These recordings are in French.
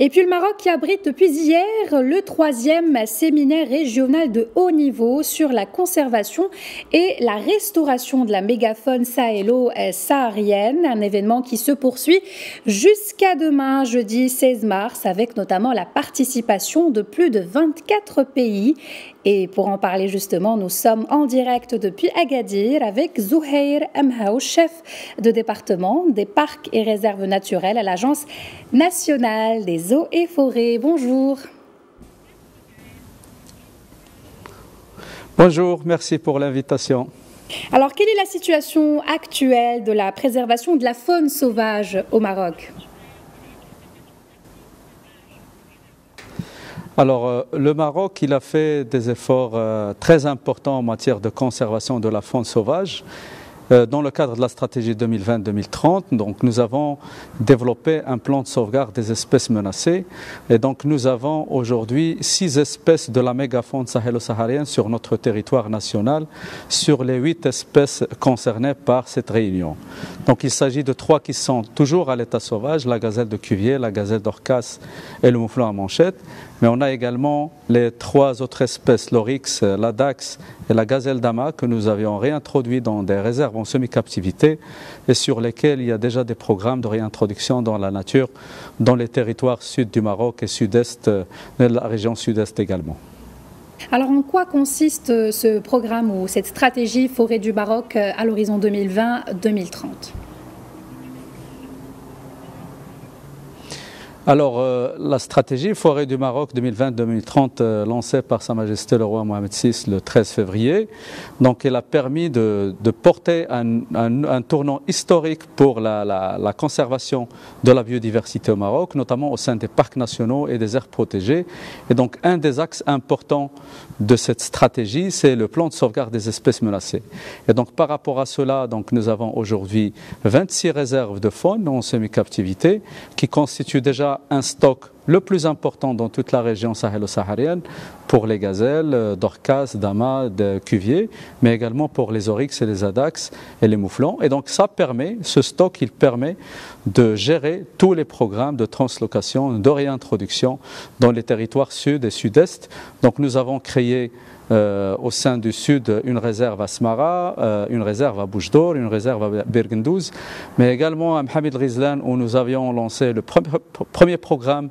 Et puis le Maroc qui abrite depuis hier le troisième séminaire régional de haut niveau sur la conservation et la restauration de la mégafaune sahélo-saharienne, un événement qui se poursuit jusqu'à demain, jeudi 16 mars, avec notamment la participation de plus de 24 pays. Et pour en parler justement, nous sommes en direct depuis Agadir avec Zouheir Amhaou, chef de département des parcs et réserves naturelles à l'Agence nationale des et forêts. Bonjour. Bonjour, merci pour l'invitation. Alors, quelle est la situation actuelle de la préservation de la faune sauvage au Maroc? Alors, euh, le Maroc, il a fait des efforts euh, très importants en matière de conservation de la faune sauvage. Euh, dans le cadre de la stratégie 2020-2030, donc nous avons développé un plan de sauvegarde des espèces menacées. Et donc nous avons aujourd'hui six espèces de la mégafaune sahélo-saharienne sur notre territoire national, sur les huit espèces concernées par cette réunion. Donc il s'agit de trois qui sont toujours à l'état sauvage, la gazelle de Cuvier, la gazelle d'Orcas et le mouflon à manchette. Mais on a également les trois autres espèces, l'oryx, la dax et la gazelle d'ama, que nous avions réintroduit dans des réserves en semi-captivité et sur lesquelles il y a déjà des programmes de réintroduction dans la nature dans les territoires sud du Maroc et sud-est, de la région sud-est également. Alors en quoi consiste ce programme ou cette stratégie forêt du Maroc à l'horizon 2020-2030 Alors, euh, la stratégie Forêt du Maroc 2020-2030, euh, lancée par Sa Majesté le roi Mohamed VI le 13 février, donc elle a permis de, porter un, tournant historique pour la, conservation de la biodiversité au Maroc, notamment au sein des parcs nationaux et des aires protégées. Et donc, un des axes importants de cette stratégie, c'est le plan de sauvegarde des espèces menacées. Et donc, par rapport à cela, donc, nous avons aujourd'hui 26 réserves de faune en semi-captivité qui constituent déjà un stock le plus important dans toute la région sahélo-saharienne pour les gazelles euh, d'Orcas, d'Ama, de Cuvier, mais également pour les oryx et les adax et les mouflons. Et donc ça permet, ce stock, il permet de gérer tous les programmes de translocation, de réintroduction dans les territoires sud et sud-est. Donc nous avons créé euh, au sein du sud une réserve à Smara, euh, une réserve à Bouche d'Or, une réserve à Bergendouz, mais également à Mohamed Rizlan où nous avions lancé le premier programme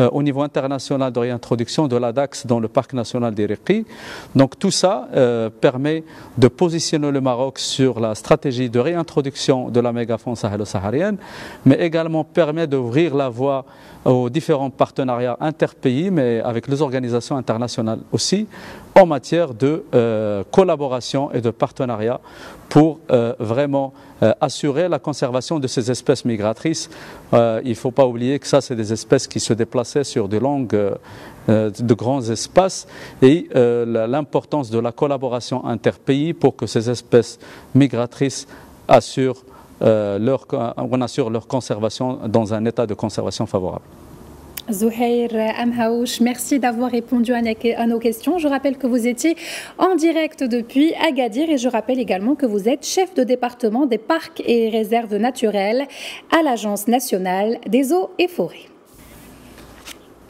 euh, au niveau international de réintroduction de la DAX dans le parc national d'Iriqi. Donc tout ça euh, permet de positionner le Maroc sur la stratégie de réintroduction de la mégafaune sahélo-saharienne, mais également permet d'ouvrir la voie aux différents partenariats interpays, mais avec les organisations internationales aussi, en matière de euh, collaboration et de partenariat pour vraiment assurer la conservation de ces espèces migratrices. il ne faut pas oublier que ça, c'est des espèces qui se déplacent sur de longues, euh, de grands espaces et euh, l'importance de la collaboration interpays pour que ces espèces migratrices assurent euh, leur, leur conservation dans un état de conservation favorable. Zouheir Amhaouch, merci d'avoir répondu à nos questions. Je rappelle que vous étiez en direct depuis Agadir et je rappelle également que vous êtes chef de département des parcs et réserves naturelles à l'Agence nationale des eaux et forêts.